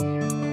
Música